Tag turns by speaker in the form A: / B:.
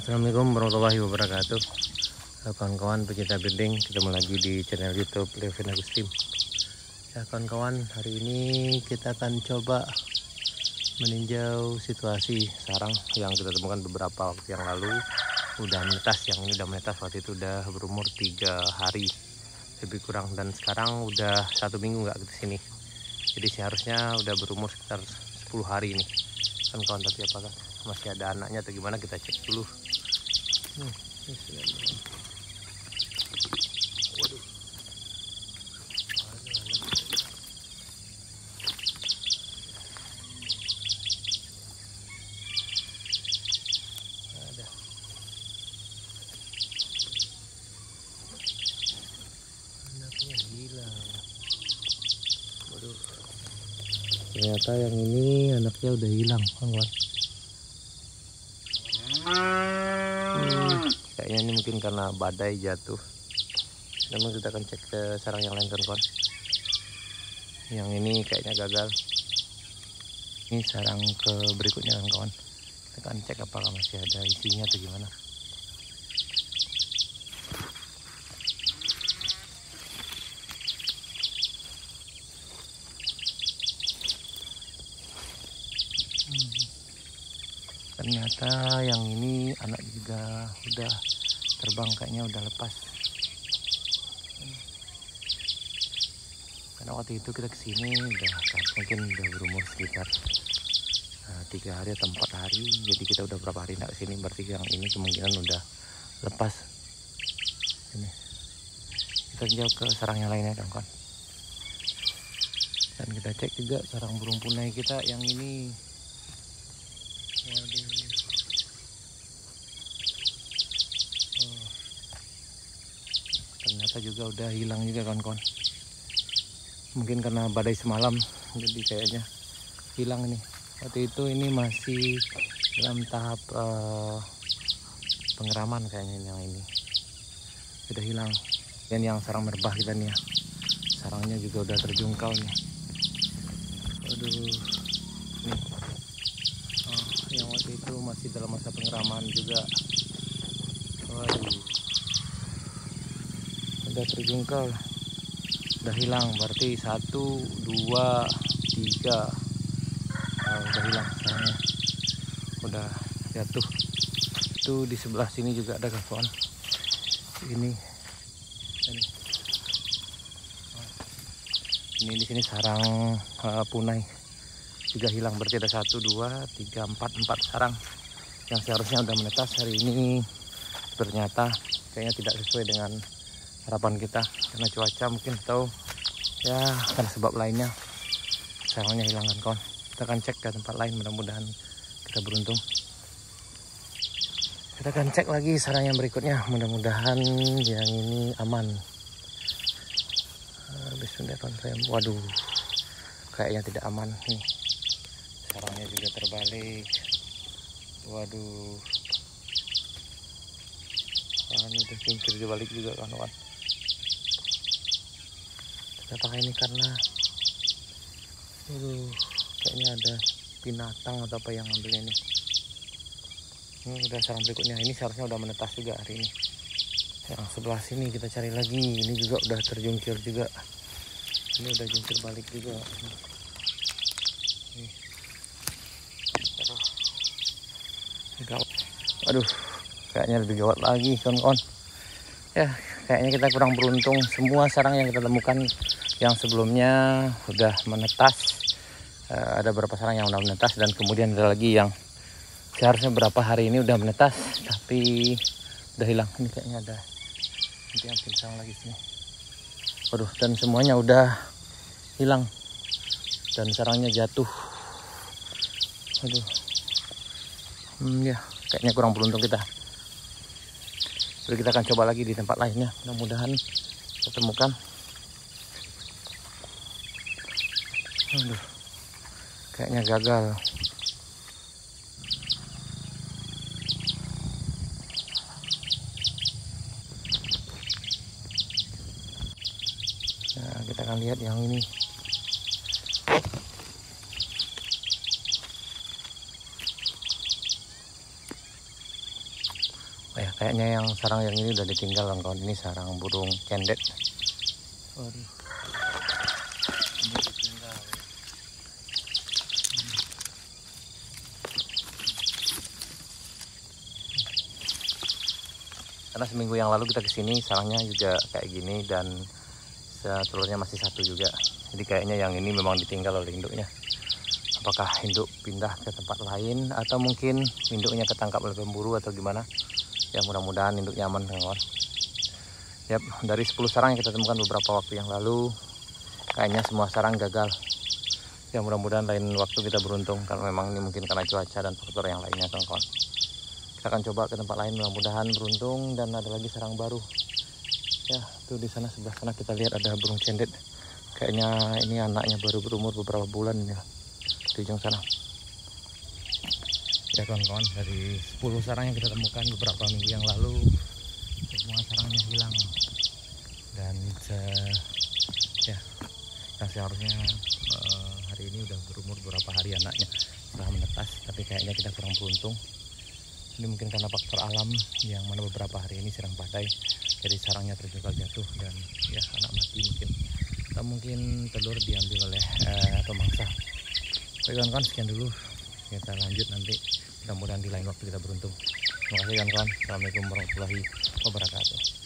A: Assalamualaikum warahmatullahi wabarakatuh. Halo kawan-kawan pecinta birding ketemu lagi di channel youtube Levin Agustin. Ya kawan-kawan hari ini kita akan coba meninjau situasi sarang yang kita temukan beberapa waktu yang lalu. Udah menetas yang ini udah menetas waktu itu udah berumur tiga hari. Lebih kurang dan sekarang udah satu minggu nggak ke sini. Jadi seharusnya udah berumur sekitar 10 hari ini. Kan kawan tapi apakah masih ada anaknya atau gimana kita cek dulu Hilang. Ternyata yang ini anaknya udah hilang, kawan. Kayaknya ini mungkin karena badai jatuh. Namun kita akan cek ke sarang yang lain kawan. Yang ini kayaknya gagal. Ini sarang ke berikutnya kawan. Kita akan cek apakah masih ada isinya atau gimana. Ternyata yang ini anak juga udah terbang kayaknya udah lepas. Karena waktu itu kita ke sini udah mungkin udah berumur sekitar uh, tiga hari atau empat hari. Jadi kita udah berapa hari nggak ke sini berarti yang ini kemungkinan udah lepas. Ini kita jauh ke sarang yang lainnya kan. Dan kita cek juga sarang burung punai kita yang ini Waduh. Oh. Ternyata juga udah hilang juga kawan-kawan. Mungkin karena badai semalam, jadi kayaknya hilang ini. Waktu itu ini masih dalam tahap uh, pengeraman kayaknya yang ini. Sudah hilang. Dan yang sarang merbah kita nih ya. Sarangnya juga udah terjungkal nih. Aduh. Nih Oh, yang waktu itu masih dalam masa pengeraman juga waduh udah terjungkal. Udah hilang berarti satu dua tiga. Oh, udah hilang udah jatuh. Itu di sebelah sini juga ada kawan ini. Ini. Ini di sini sarang uh, punai. Juga hilang berarti ada satu dua tiga empat empat sarang yang seharusnya udah menetas hari ini. Ternyata kayaknya tidak sesuai dengan harapan kita karena cuaca mungkin tahu ya karena sebab lainnya sarangnya hilang kan kawan. Kita akan cek ke tempat lain mudah-mudahan kita beruntung. Kita akan cek lagi sarang yang berikutnya mudah-mudahan yang ini aman. Ah, Bismillahirrahmanirrahim waduh kayaknya tidak aman nih. Sarangnya juga terbalik. Waduh. Ah, ini udah kincir dibalik juga kan kawan apakah ini karena waduh kayaknya ada binatang atau apa yang ngambil ini ini udah sarang berikutnya ini seharusnya udah menetas juga hari ini yang sebelah sini kita cari lagi ini juga udah terjungkir juga ini udah jungkir balik juga. Gawat. Aduh, kayaknya lebih gawat lagi kawan-kawan. Ya, kayaknya kita kurang beruntung. Semua sarang yang kita temukan yang sebelumnya udah menetas. Eh, ada beberapa sarang yang udah menetas dan kemudian ada lagi yang seharusnya berapa hari ini udah menetas tapi udah hilang. Ini kayaknya ada nanti yang pinsang lagi sini. Waduh, dan semuanya udah hilang dan sarangnya jatuh. Aduh. Hmm, ya, kayaknya kurang beruntung kita. Jadi kita akan coba lagi di tempat lainnya. Mudah-mudahan kita temukan. Aduh. Kayaknya gagal. Nah, kita akan lihat yang ini. ya kayaknya yang sarang yang ini udah ditinggal kawan ini sarang burung cendet. Karena seminggu yang lalu kita ke sini sarangnya juga kayak gini dan telurnya masih satu juga. Jadi kayaknya yang ini memang ditinggal oleh induknya. Apakah induk pindah ke tempat lain atau mungkin induknya ketangkap oleh pemburu atau gimana? Ya mudah-mudahan induk nyaman kawan yap dari 10 sarang yang kita temukan beberapa waktu yang lalu kayaknya semua sarang gagal. Ya mudah-mudahan lain waktu kita beruntung karena memang ini mungkin karena cuaca dan faktor yang lainnya kawan-kawan kita akan coba ke tempat lain mudah-mudahan beruntung. Dan ada lagi sarang baru. Ya tuh di sana sebelah sana kita lihat ada burung cendet kayaknya ini anaknya baru berumur beberapa bulan ya di ujung sana. Ya kawan-kawan dari 10 sarang yang kita temukan beberapa minggu yang lalu semua sarangnya hilang. Dan ya seharusnya uh, hari ini udah berumur beberapa hari anaknya setelah menetas tapi kayaknya kita kurang beruntung ini mungkin karena faktor alam yang mana beberapa hari ini sedang badai jadi sarangnya terjebak jatuh dan ya anak mati mungkin. Atau mungkin telur diambil oleh uh, pemangsa. Oke kawan-kawan sekian dulu. Kita lanjut nanti. Mudah-mudahan di lain waktu kita beruntung. Terima kasih kawan-kawan. Assalamualaikum warahmatullahi wabarakatuh